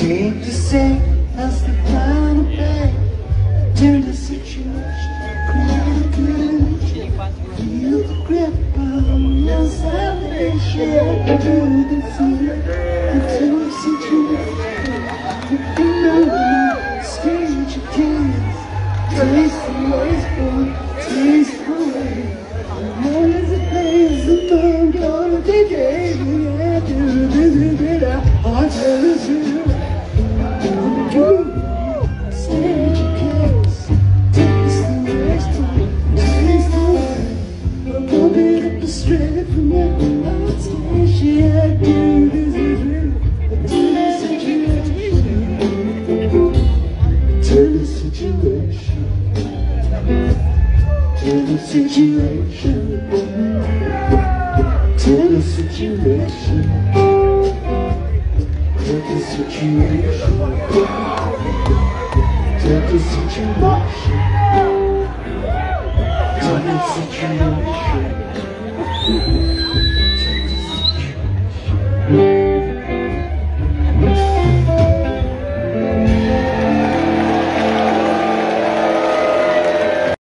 Seem to say that's the kind of way Turn the situation around. Feel the grip of your salvation To the sea, into the situation If you know you stage your Taste the noise for taste the way I know there's a place among all the decades We have to visit it, I tell the To the situation. To the situation. To the situation. Situation.